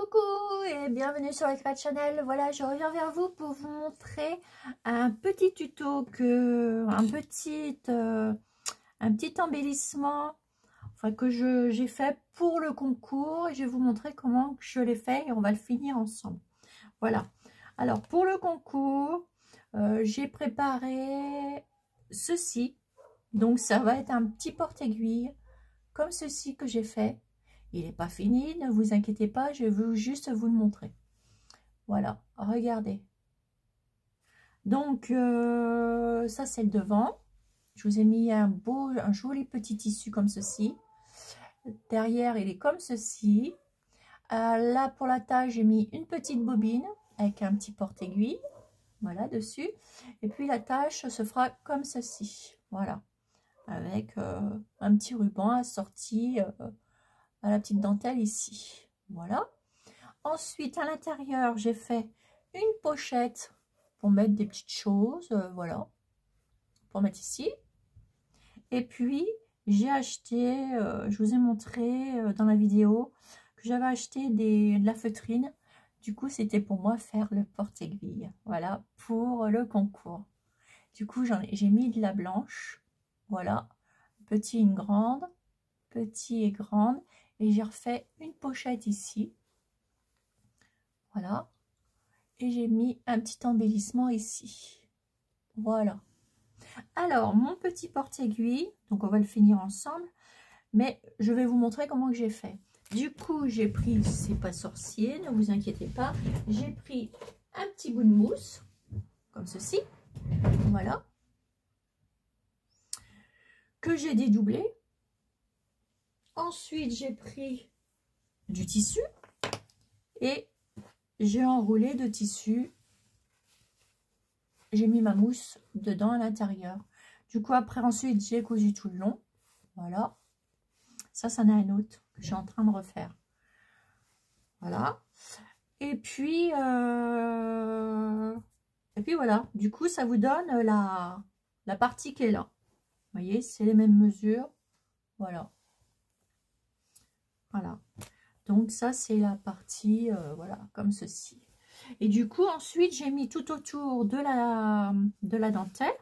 Coucou et bienvenue sur Eclat Channel. Voilà, je reviens vers vous pour vous montrer un petit tuto, un, petit, euh, un petit embellissement que j'ai fait pour le concours. Je vais vous montrer comment je l'ai fait et on va le finir ensemble. Voilà. Alors, pour le concours, euh, j'ai préparé ceci. Donc, ça va être un petit porte-aiguille comme ceci que j'ai fait il n'est pas fini, ne vous inquiétez pas, je veux juste vous le montrer. Voilà, regardez. Donc, euh, ça c'est le devant. Je vous ai mis un beau, un joli petit tissu comme ceci. Derrière, il est comme ceci. Euh, là, pour la taille, j'ai mis une petite bobine avec un petit porte-aiguille. Voilà, dessus. Et puis, la tâche se fera comme ceci. Voilà. Avec euh, un petit ruban assorti la petite dentelle ici. Voilà. Ensuite, à l'intérieur, j'ai fait une pochette pour mettre des petites choses. Euh, voilà. Pour mettre ici. Et puis, j'ai acheté, euh, je vous ai montré euh, dans la vidéo, que j'avais acheté des, de la feutrine. Du coup, c'était pour moi faire le porte-aiguille. Voilà, pour le concours. Du coup, j'ai mis de la blanche. Voilà. Petit, une grande. Petit et grande et j'ai refait une pochette ici. Voilà. Et j'ai mis un petit embellissement ici. Voilà. Alors mon petit porte-aiguille donc on va le finir ensemble mais je vais vous montrer comment j'ai fait. Du coup j'ai pris c'est pas sorcier ne vous inquiétez pas. J'ai pris un petit bout de mousse comme ceci. Voilà. Que j'ai dédoublé Ensuite, j'ai pris du tissu et j'ai enroulé de tissu. J'ai mis ma mousse dedans à l'intérieur. Du coup, après, ensuite, j'ai cousu tout le long. Voilà. Ça, ça a un autre que je suis en train de refaire. Voilà. Et puis, euh, et puis voilà. Du coup, ça vous donne la, la partie qui est là. Vous voyez, c'est les mêmes mesures. Voilà. Voilà. Donc ça, c'est la partie, euh, voilà, comme ceci. Et du coup, ensuite, j'ai mis tout autour de la, de la dentelle.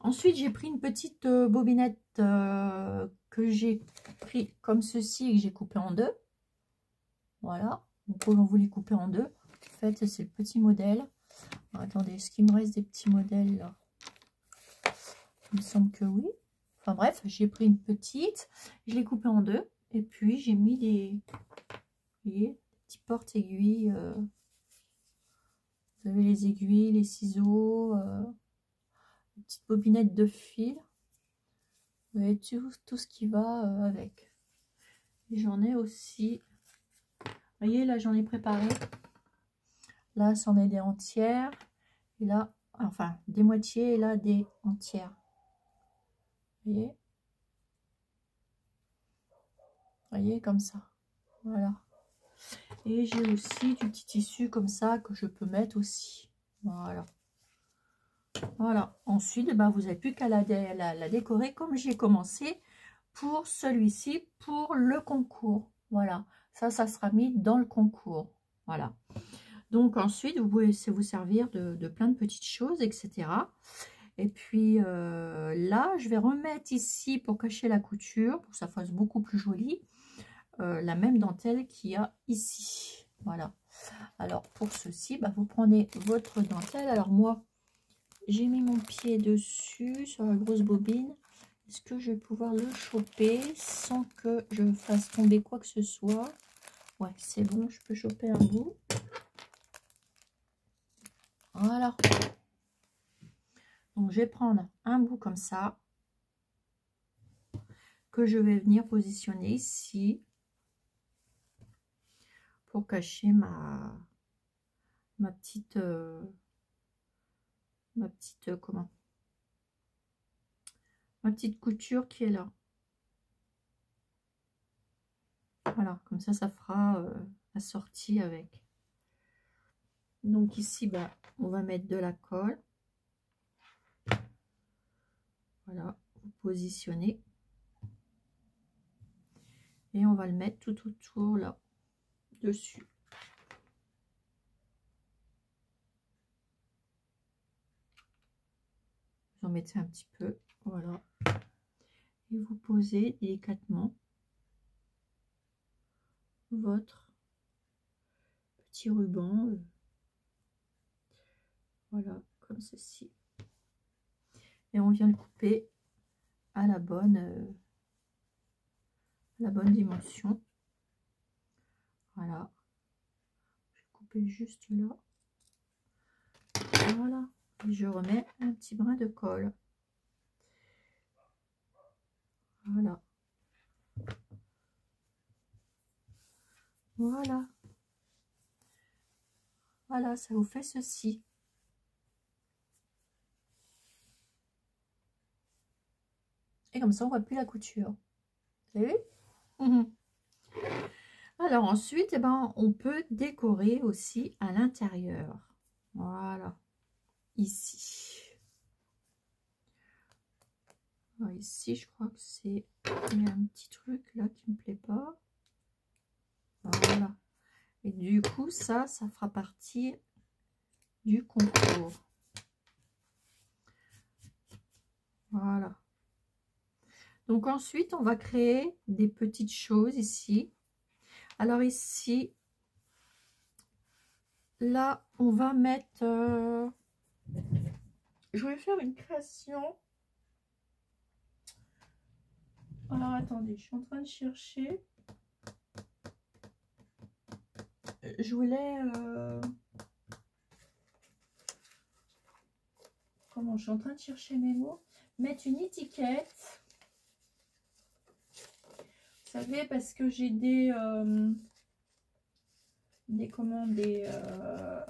Ensuite, j'ai pris une petite euh, bobinette euh, que j'ai pris comme ceci et que j'ai coupé en deux. Voilà. Donc, on voulait couper en deux. En fait, c'est le petit modèle. attendez, est-ce qu'il me reste des petits modèles Il me semble que oui bref, j'ai pris une petite, je l'ai coupée en deux. Et puis j'ai mis des, petits porte-aiguilles. Euh. vous avez les aiguilles, les ciseaux, euh, une petite bobinette de fil. Vous tout, ce qui va euh, avec. J'en ai aussi, vous voyez là j'en ai préparé. Là c'en est des entières. Et là, enfin des moitiés et là des entières voyez. Voyez comme ça. Voilà. Et j'ai aussi du petit tissu comme ça que je peux mettre aussi. Voilà. Voilà. Ensuite ben, vous n'avez plus qu'à la, la, décorer comme j'ai commencé pour celui-ci pour le concours. Voilà. Ça ça sera mis dans le concours. Voilà. Donc ensuite vous pouvez vous servir de, de plein de petites choses etc et puis euh, là, je vais remettre ici pour cacher la couture, pour que ça fasse beaucoup plus joli, euh, la même dentelle qu'il y a ici. Voilà. Alors pour ceci, bah, vous prenez votre dentelle. Alors moi, j'ai mis mon pied dessus sur la grosse bobine. Est-ce que je vais pouvoir le choper sans que je fasse tomber quoi que ce soit? Ouais, c'est bon, je peux choper un bout. Voilà. Donc, je vais prendre un bout comme ça que je vais venir positionner ici pour cacher ma ma petite euh, ma petite euh, comment? Ma petite couture qui est là. Voilà comme ça ça fera euh, la sortie avec. Donc ici bah, on va mettre de la colle voilà, vous positionnez. Et on va le mettre tout autour là. dessus. Vous en mettez un petit peu, voilà. Et vous posez délicatement votre petit ruban. Euh, voilà, comme ceci. On vient le couper à la bonne, euh, la bonne dimension. Voilà. Je vais couper juste là. Voilà. Et je remets un petit brin de colle. Voilà. Voilà. Voilà, ça vous fait ceci. Et comme ça, on voit plus la couture. Vous avez vu? Mhm. Alors ensuite, eh ben, on peut décorer aussi à l'intérieur. Voilà. Ici. ici, je crois que c'est... Il y a un petit truc là qui me plaît pas. Voilà. Et du coup, ça, ça fera partie du concours. Voilà. Donc ensuite, on va créer des petites choses ici. Alors ici, là, on va mettre... Euh, je vais faire une création. Alors attendez, je suis en train de chercher. je voulais... Euh, comment Je suis en train de chercher mes mots. Mettre une étiquette. Savez, parce que j'ai des... Euh, des commandes, des... Euh,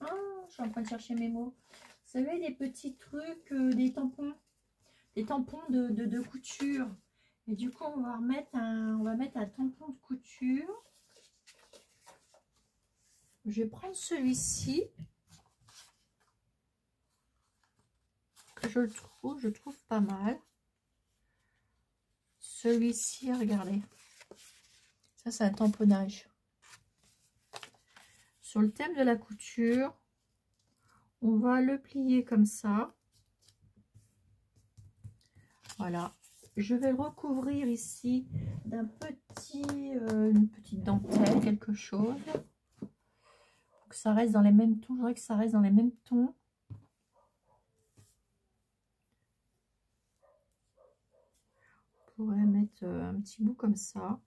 ah, je suis en train de chercher mes mots. Vous savez, des petits trucs, des tampons. Des tampons de, de, couture. Et du coup, on va remettre un, on va mettre un tampon de couture. Je vais prendre celui-ci. Je le trouve, je trouve pas mal. Celui-ci, regardez. Ça, c'est un tamponnage. Sur le thème de la couture, on va le plier comme ça. Voilà. Je vais le recouvrir ici d'un petit, euh, petite dentelle, quelque chose ça reste dans les mêmes tons. Je voudrais que ça reste dans les mêmes tons. On pourrait mettre euh, un petit bout comme ça.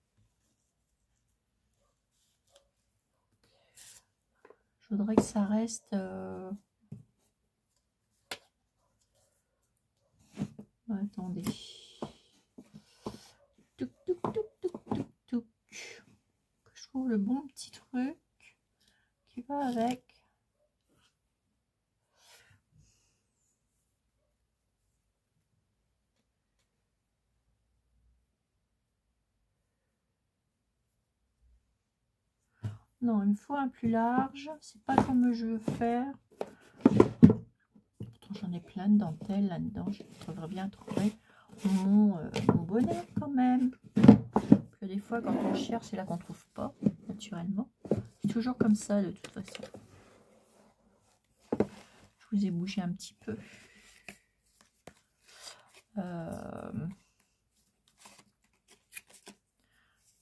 Je voudrais que ça reste... Euh, attendez. je trouve le bon petit truc va avec. Non, il me un plus large. C'est pas comme je veux faire. J'en ai plein de dentelles là-dedans. Je devrais bien trouver mon, euh, mon, bonnet quand même. que des fois, quand on cherche, c'est là qu'on trouve pas, naturellement toujours comme ça de toute façon. Je vous ai bougé un petit peu. Euh,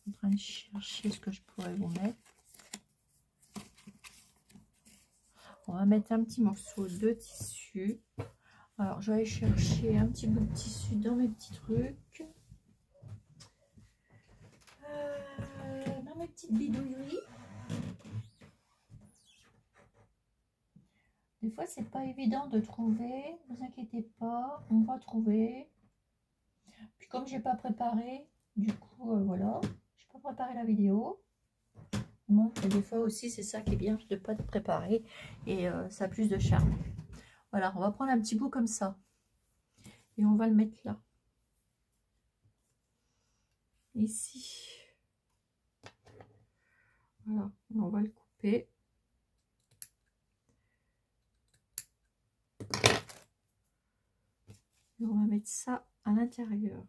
en train de chercher ce que je pourrais vous mettre. On va mettre un petit morceau de tissu. Alors, je vais aller chercher un petit bout de tissu dans mes petits trucs. Euh, dans mes petites bidouilleries. Des fois, c'est pas évident de trouver. Vous inquiétez pas, on va trouver. Puis comme j'ai pas préparé, du coup, euh, voilà, j'ai pas préparé la vidéo. Et des fois aussi, c'est ça qui est bien de pas préparer et euh, ça a plus de charme. Voilà, on va prendre un petit bout comme ça et on va le mettre là. Ici. Voilà, on va le couper. on va mettre ça à l'intérieur.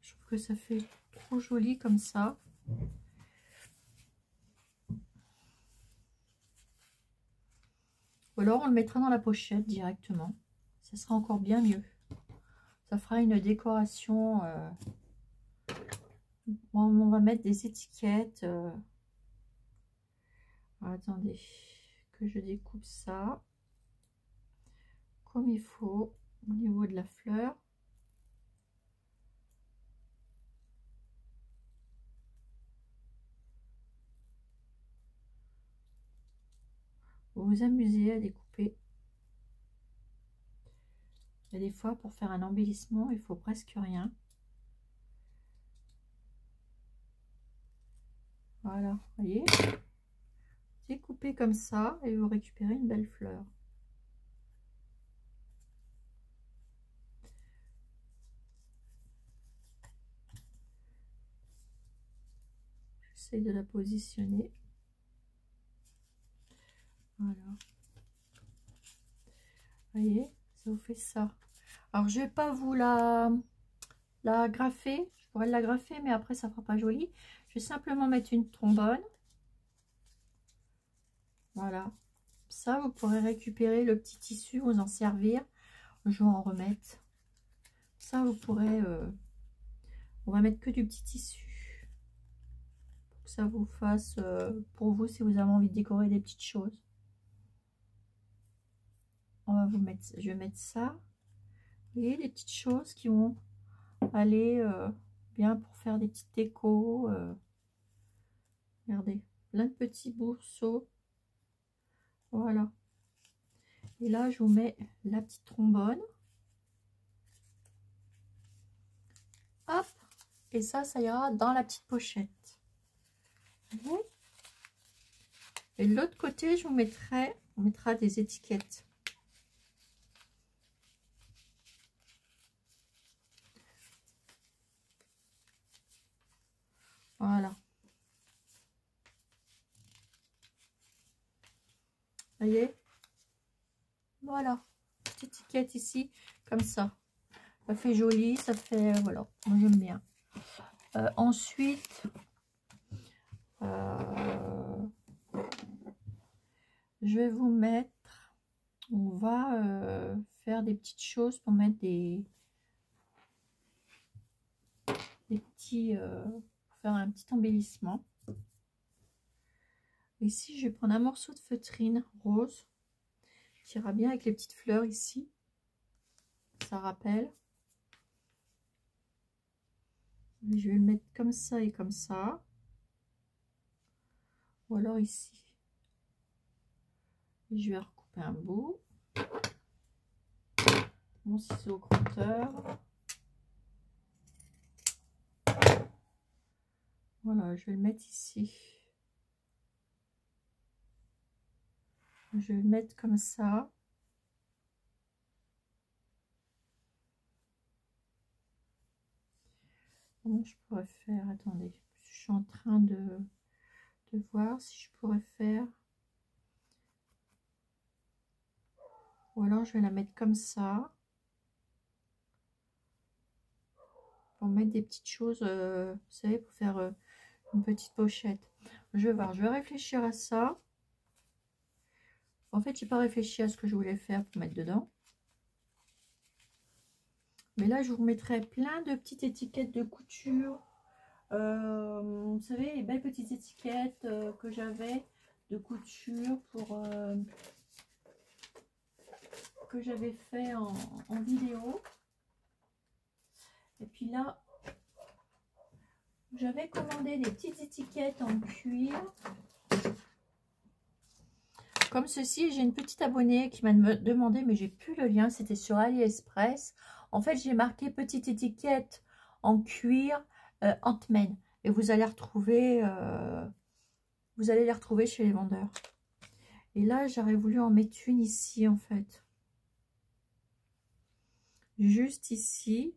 Je trouve que ça fait trop joli comme ça. Ou alors on le mettra dans la pochette directement. Ça sera encore bien mieux. Ça fera une décoration. Euh, on va mettre des étiquettes. Euh. Attendez, que je découpe ça comme il faut au niveau de la fleur. Vous vous amusez à découper. A des fois, pour faire un embellissement, il faut presque rien. Voilà, voyez Découpez comme ça et vous récupérez une belle fleur. J'essaie de la positionner. Voilà. voyez, ça vous fait ça. Alors, je vais pas vous la, la graffer. Je pourrais la graffer, mais après, ça fera pas joli. Je vais simplement mettre une trombone. Voilà. Ça, vous pourrez récupérer le petit tissu, vous en servir. Je vais en remettre. Ça, vous pourrez... Euh, on va mettre que du petit tissu ça vous fasse euh, pour vous si vous avez envie de décorer des petites choses. On va vous mettre, je vais mettre ça. Vous voyez les petites choses qui vont aller euh, bien pour faire des petites décos. Euh. regardez, plein de petits bourseaux. Voilà. Et là, je vous mets la petite trombone. Hop. Et ça, ça ira dans la petite pochette. Et de l'autre côté, je vous mettrai, on mettra des étiquettes. Voilà. voyez? Voilà. Petite étiquette ici, comme ça. Ça fait joli, ça fait... Voilà, moi j'aime bien. Euh, ensuite, euh, je vais vous mettre, on va euh, faire des petites choses pour mettre des, des petits, euh, faire un petit embellissement. Ici, je vais prendre un morceau de feutrine rose qui ira bien avec les petites fleurs ici. Ça rappelle. Je vais le mettre comme ça et comme ça ou alors ici. je vais recouper un bout. Mon ciseau crotteur. Voilà, je vais le mettre ici. Je vais le mettre comme ça. Comment je pourrais faire? Attendez, je suis en train de voir si je pourrais faire. Ou alors je vais la mettre comme ça. Pour mettre des petites choses euh, vous savez pour faire euh, une petite pochette. Je vais voir je vais réfléchir à ça. En fait j'ai pas réfléchi à ce que je voulais faire pour mettre dedans. Mais là je vous mettrai plein de petites étiquettes de couture euh, vous savez, les belles petites étiquettes euh, que j'avais de couture pour euh, que j'avais fait en, vidéo. Et puis là, j'avais commandé des petites étiquettes en cuir. Comme ceci, j'ai une petite abonnée qui m'a demandé, mais j'ai plus le lien, c'était sur AliExpress. En fait, j'ai marqué petite étiquette en cuir euh, Ant-Man. Et vous allez retrouver, euh, vous allez les retrouver chez les vendeurs. Et là, j'aurais voulu en mettre une ici, en fait. Juste ici.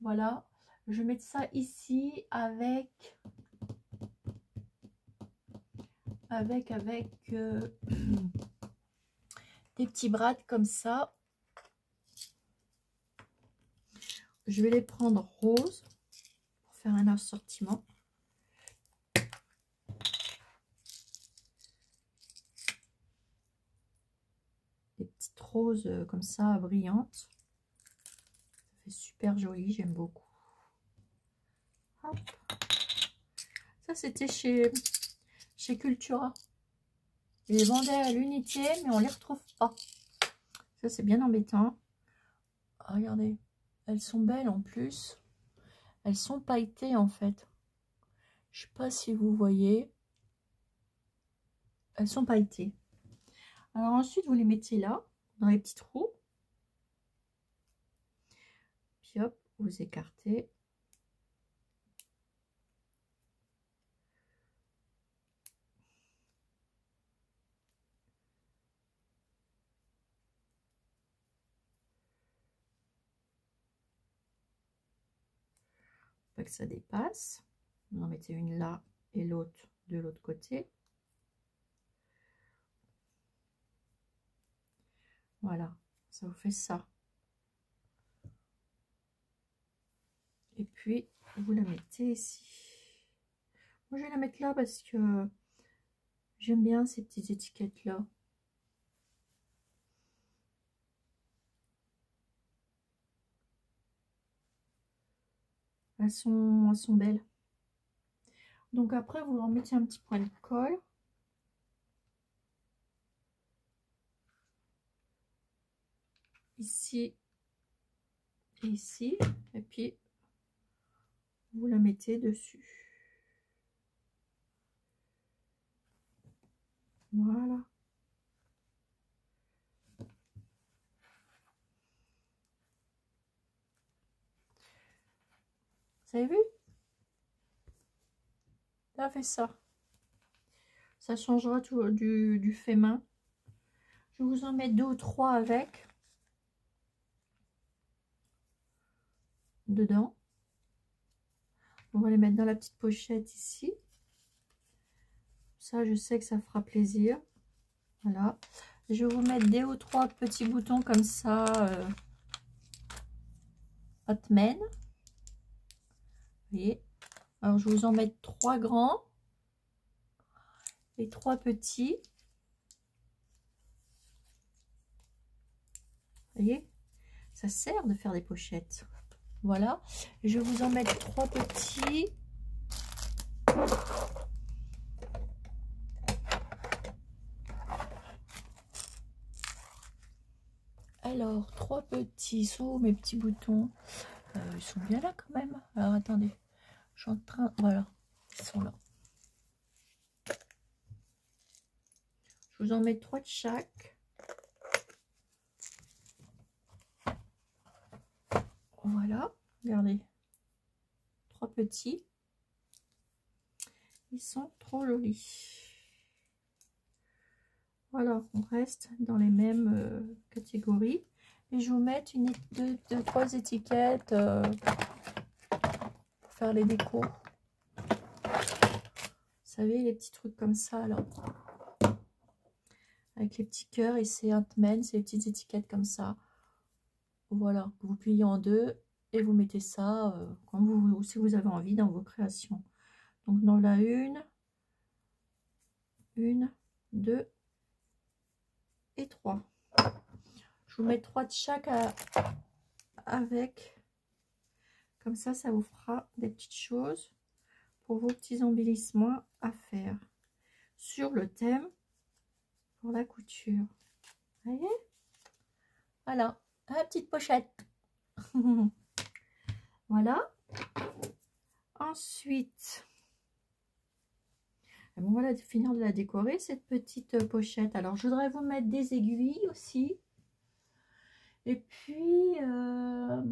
Voilà. Je vais mettre ça ici avec... Avec, avec... Euh, des petits brades comme ça. Je vais les prendre rose pour faire un assortiment. Des petites roses euh, comme ça, brillantes. Ça fait super joli, j'aime beaucoup. Ça, c'était chez, chez Cultura. Ils les vendaient à l'unité, mais on les retrouve pas. Ça, c'est bien embêtant. Ah, regardez, elles sont belles en plus. Elles sont pailletées, en fait. Je sais pas si vous voyez. Elles sont pailletées. Alors ensuite, vous les mettez là, dans les petits trous. Puis hop, vous écartez. Ça dépasse. Vous en mettez une là et l'autre de l'autre côté. Voilà, ça vous fait ça. Et puis, vous la mettez ici. Moi, je vais la mettre là parce que j'aime bien ces petites étiquettes-là. Elles sont, sont belles. Donc après, vous en mettez un petit point de colle. Ici et ici. Et puis, vous la mettez dessus. Voilà. Vous vu? Ça fait ça. Ça changera tout du, du fait main. Je vous en mettre deux ou trois avec. Dedans. On va les mettre dans la petite pochette ici. Ça, je sais que ça fera plaisir. Voilà. Je vous mettre deux ou trois petits boutons comme ça. Euh, alors je vous en mets trois grands et trois petits. Vous voyez? Ça sert de faire des pochettes. Voilà. Je vous en mettre trois petits. Alors, trois petits, sont mes petits boutons euh, Ils sont bien là quand même. Alors, attendez en train, voilà, ils sont là. Je vous en mets trois de chaque. Voilà, regardez, trois petits. Ils sont trop jolis. Voilà, on reste dans les mêmes euh, catégories. Et je vous mets une, deux, deux trois étiquettes euh, faire les décos. Vous savez, les petits trucs comme ça, là. Avec les petits cœurs et c'est Ant-Man, c'est les petites étiquettes comme ça. Voilà, vous pliez en deux et vous mettez ça euh, quand vous, si vous avez envie dans vos créations. Donc, dans la une, une, deux et trois. Je vous mets trois de chaque avec comme ça, ça vous fera des petites choses pour vos petits embellissements à faire sur le thème pour la couture. voyez? Voilà, la petite pochette. voilà. Ensuite, bon, voilà, finir de la décorer, cette petite pochette. Alors, je voudrais vous mettre des aiguilles aussi. Et puis, euh,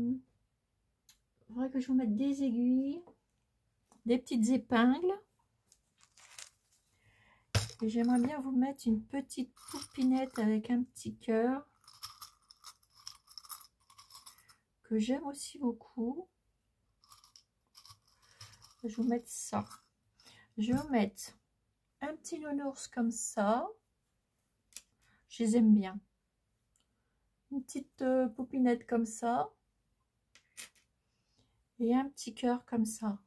il que je vous mette des aiguilles, des petites épingles. Et j'aimerais bien vous mettre une petite poupinette avec un petit cœur. Que j'aime aussi beaucoup. Je vais vous mettre ça. Je vais vous mettre un petit nounours comme ça. Je les aime bien. une petite euh, popinette comme ça et un petit cœur comme ça.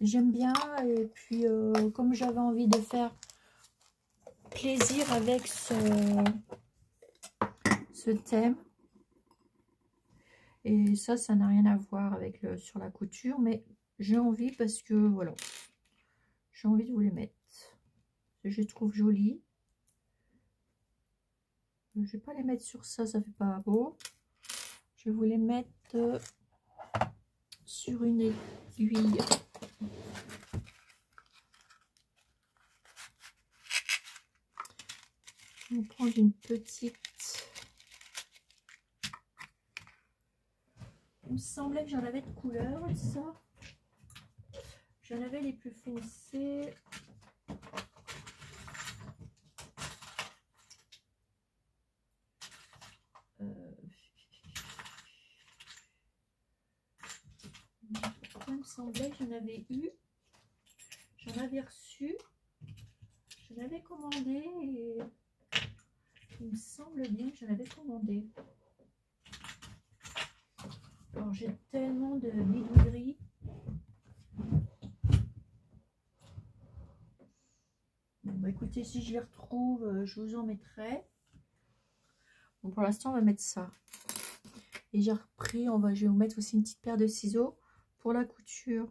J'aime bien et puis euh, comme j'avais envie de faire plaisir avec ce, ce thème, et ça, ça n'a rien à voir avec le, sur la couture, mais j'ai envie parce que, voilà, j'ai envie de vous les mettre. Je les trouve jolis. Je vais pas les mettre sur ça, ça fait pas beau. Je vais vous les mettre sur une aiguille. Je vais prendre une petite Il me semblait que j'en avais de couleurs, ça. J'en avais les plus foncés. Euh... Il me semblait que j'en avais eu. J'en avais reçu. J'en avais commandé et il me semble bien que j'en avais commandé. Alors j'ai tellement de bidouilleries. Bon, bah écoutez, si je les retrouve, euh, je vous en mettrai. Bon, pour l'instant, on va mettre ça. Et j'ai repris, on va, je vais vous mettre aussi une petite paire de ciseaux pour la couture.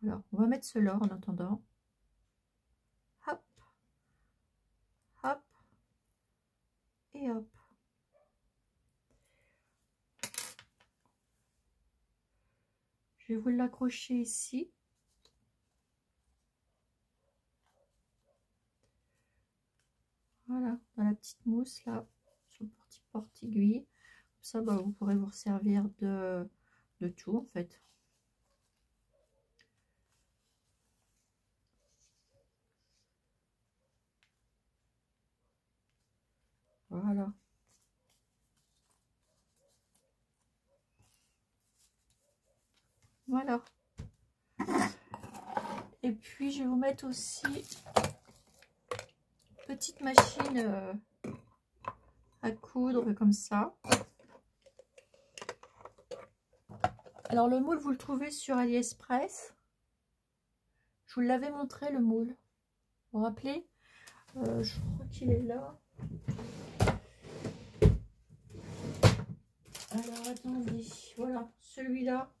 Voilà, on va mettre cela en attendant. Hop. Hop. Et hop. Je vais vous l'accrocher ici. Voilà, dans la petite mousse là, sur le petit porte-aiguille. Ça, bah, vous pourrez vous servir de, tout en fait. Voilà. Voilà. Et puis, je vais vous mettre aussi petite machine euh, à coudre comme ça. Alors, le moule, vous le trouvez sur AliExpress. Je vous l'avais montré, le moule. Vous vous rappelez? Euh, Je crois qu'il est là. Alors, attendez. Voilà, celui-là.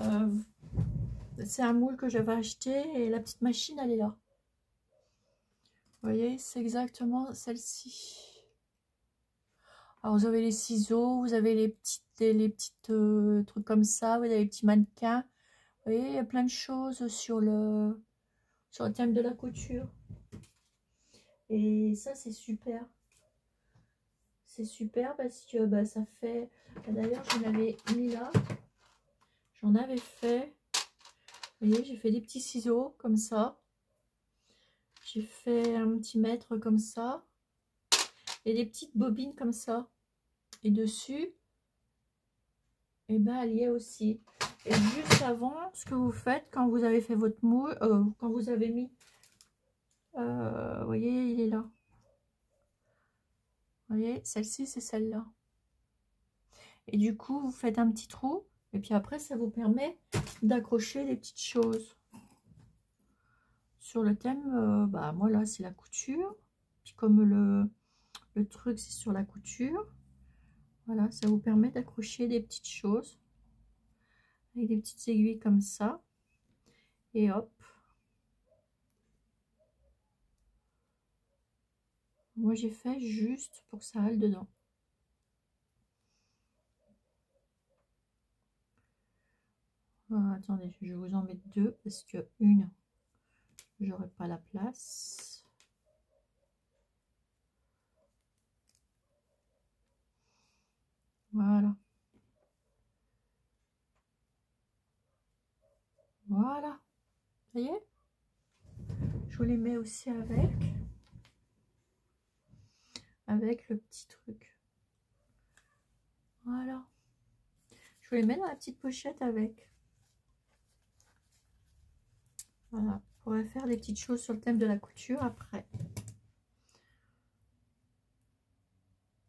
Euh, c'est un moule que j'avais acheté et la petite machine, elle est là. Vous voyez, c'est exactement celle-ci. Alors, vous avez les ciseaux, vous avez les petites, les, petites euh, trucs comme ça, vous avez les petits mannequins. Vous voyez, il y a plein de choses sur le, sur le thème de la couture. Et ça, c'est super. C'est super parce que bah, ça fait... D'ailleurs, je l'avais mis là. J'en avais fait. Vous voyez, j'ai fait des petits ciseaux comme ça. J'ai fait un petit mètre comme ça. Et des petites bobines comme ça. Et dessus, et eh ben, elle y est aussi. Et juste avant, ce que vous faites quand vous avez fait votre moule, euh, quand vous avez mis, euh, vous voyez, il est là. Vous voyez, celle-ci, c'est celle-là. Et du coup, vous faites un petit trou et puis après, ça vous permet d'accrocher des petites choses. Sur le thème, euh, bah moi là, c'est la couture. Puis comme le, le truc, c'est sur la couture. Voilà, ça vous permet d'accrocher des petites choses. Avec des petites aiguilles comme ça. Et hop. Moi, j'ai fait juste pour que ça aille dedans. Attendez, je vous en mettre deux parce que une, j'aurai pas la place. Voilà. Voilà. Ça y est? Je vous les mets aussi avec. Avec le petit truc. Voilà. Je vous les mets dans la petite pochette avec. Voilà. Je faire des petites choses sur le thème de la couture après.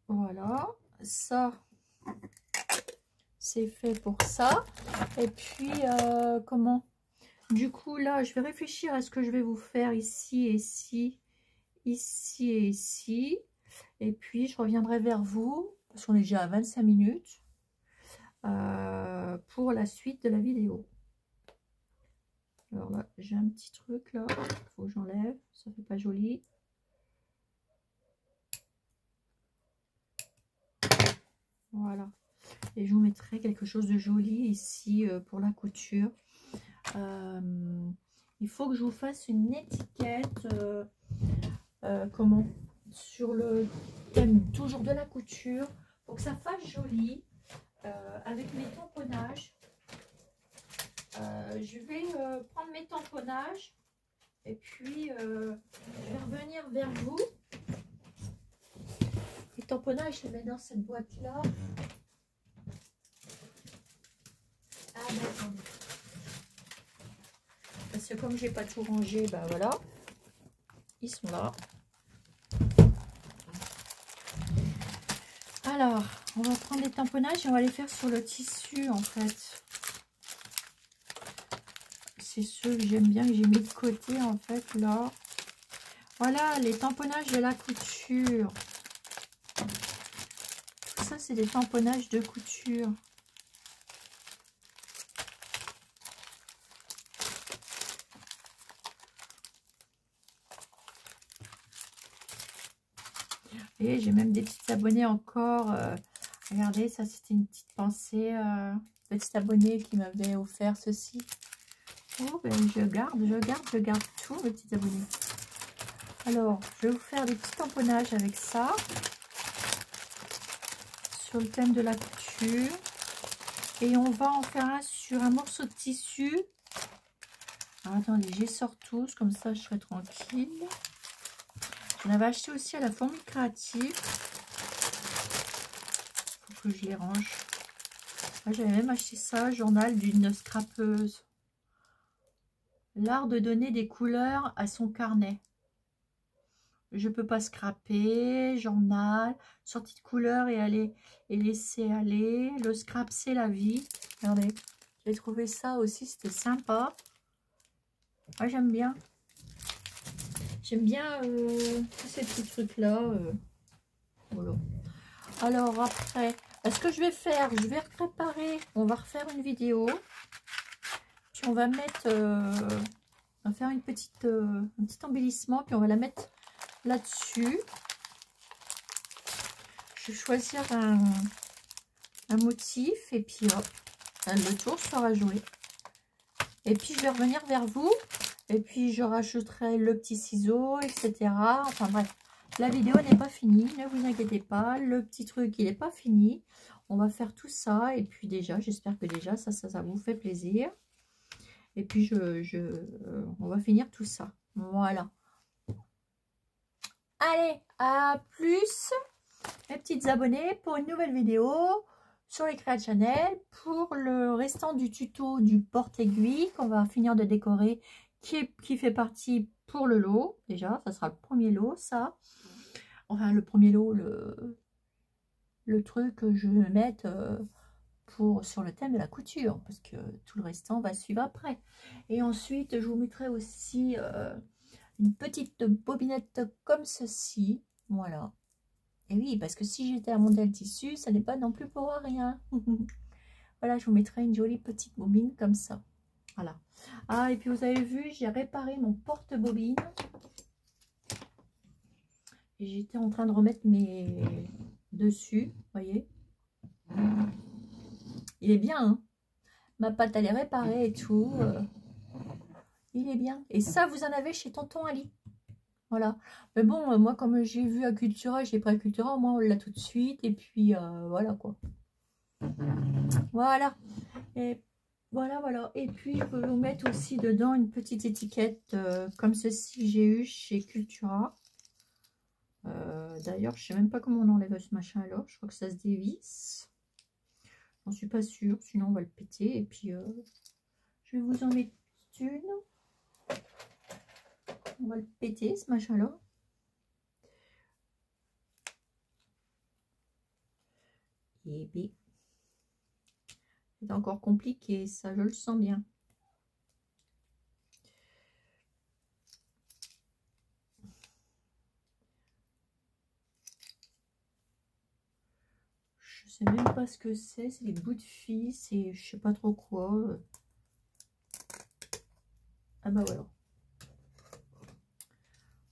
Voilà. Ça, c'est fait pour ça. Et puis, euh, comment? Du coup, là, je vais réfléchir à ce que je vais vous faire ici et ici, ici et ici. Et puis, je reviendrai vers vous, parce qu'on est déjà à 25 minutes, euh, pour la suite de la vidéo. Alors là, j'ai un petit truc là, faut que j'enlève, ça fait pas joli. Voilà. Et je vous mettrai quelque chose de joli ici euh, pour la couture. Euh, il faut que je vous fasse une étiquette. comment sur le thème toujours de la couture pour que ça fasse joli euh, avec mes tamponnages. Euh, je vais euh, prendre mes tamponnages et puis je vais revenir vers vous. Les tamponnages, je les mets dans cette boîte là. Ah, Parce que comme j'ai pas tout rangé, ben voilà, ils sont là. Alors, on va prendre des tamponnages et on va les faire sur le tissu en fait. C'est ceux que j'aime bien, que j'ai mis de côté en fait là. Voilà, les tamponnages de la couture. C'est des tamponnages de couture. Et j'ai même des petits abonnés encore. Euh, regardez, ça c'était une petite pensée. Euh, petit abonné qui m'avait offert ceci. Oh, ben, je garde, je garde, je garde tout, mes petits abonnés. Alors, je vais vous faire des petits tamponnages avec ça. Sur le thème de la couture. Et on va en faire un sur un morceau de tissu. Attendez, j'y sors tous, comme ça je serai tranquille. On avait acheté aussi à la fourmi créative. Faut que je les range. J'avais même acheté ça, journal d'une scrapeuse. L'art de donner des couleurs à son carnet. Je peux pas scraper, journal, sortie de couleurs et aller et laisser aller. Le scrap, c'est la vie. Regardez, j'ai trouvé ça aussi, c'était sympa. Moi, j'aime bien. J'aime bien euh, tous ces petits trucs-là. Euh. Alors après, ce que je vais faire, je vais préparer, on va refaire une vidéo. Puis on va mettre, euh, on va faire une petite, un petit embellissement, puis on va la mettre là-dessus. Je vais choisir un, motif et puis hop, le tour sera joué. Et puis je vais revenir vers vous et puis, je rajouterai le petit ciseau, etc. Enfin bref, la vidéo n'est pas finie, ne vous inquiétez pas. Le petit truc, il n'est pas fini. On va faire tout ça. Et puis déjà, j'espère que déjà, ça, ça, ça vous fait plaisir. Et puis, je, je, euh, on va finir tout ça. Voilà. Allez, à plus, mes petites abonnées, pour une nouvelle vidéo sur les créas Chanel pour le restant du tuto du porte-aiguille qu'on va finir de décorer qui, fait partie pour le lot. Déjà, ça sera le premier lot, ça. Enfin, le premier lot, le, le truc que je vais mettre euh, sur le thème de la couture. Parce que tout le restant va suivre après. Et ensuite, je vous mettrai aussi euh, une petite bobinette comme ceci. Voilà. Et oui, parce que si j'étais à monter le tissu, ça n'est pas non plus pour rien. voilà, je vous mettrai une jolie petite bobine comme ça. Voilà. Ah, et puis vous avez vu, j'ai réparé mon porte-bobine. Et j'étais en train de remettre mes dessus, voyez. Il est bien, hein Ma pâte, elle est réparée et tout. Euh. Il est bien. Et ça, vous en avez chez Tonton Ali. Voilà. Mais bon, euh, moi, comme j'ai vu à Cultura, j'ai pris à Cultura, moi, on l'a tout de suite. Et puis, euh, voilà, quoi. Voilà. Et voilà, voilà. Et puis, je peux vous mettre aussi dedans une petite étiquette euh, comme ceci, j'ai eu chez Cultura. Euh, d'ailleurs, je sais même pas comment on enlève ce machin alors. Je crois que ça se dévisse. J'en suis pas sûre, sinon on va le péter. Et puis, je vais vous en mettre une. On va le péter, ce machin-là. bébé. C'est encore compliqué, ça, je le sens bien. Je sais même pas ce que c'est, c'est les bouts de fil, c'est je sais pas trop quoi. Ah bah voilà.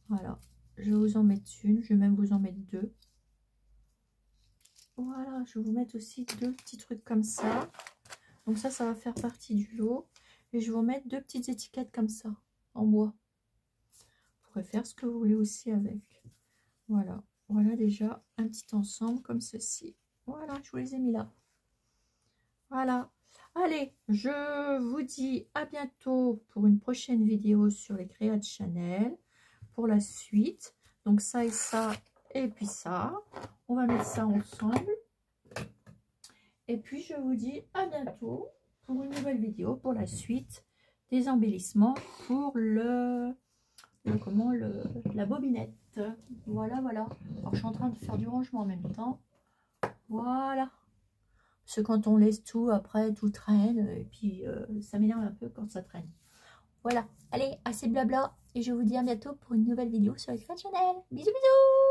Voilà, je vais vous en mettre une, je vais même vous en mettre deux. Voilà, je vais vous mettre aussi deux petits trucs comme ça. Donc ça, ça va faire partie du lot. Et je vais vous mettre deux petites étiquettes comme ça, en bois. Vous pourrez faire ce que vous voulez aussi avec. Voilà, voilà déjà un petit ensemble comme ceci. Voilà, je vous les ai mis là. Voilà. Allez, je vous dis à bientôt pour une prochaine vidéo sur les créas de Chanel. Pour la suite. Donc ça et ça, et puis ça. On va mettre ça ensemble. Et puis, je vous dis à bientôt pour une nouvelle vidéo pour la suite des embellissements pour le, comment le, la bobinette. Voilà, voilà. Alors, je suis en train de faire du rangement en même temps. Voilà. Parce que quand on laisse tout, après, tout traîne. Et puis, euh, ça m'énerve un peu quand ça traîne. Voilà. Allez, assez blabla. Et je vous dis à bientôt pour une nouvelle vidéo sur les Chanel. Bisous, bisous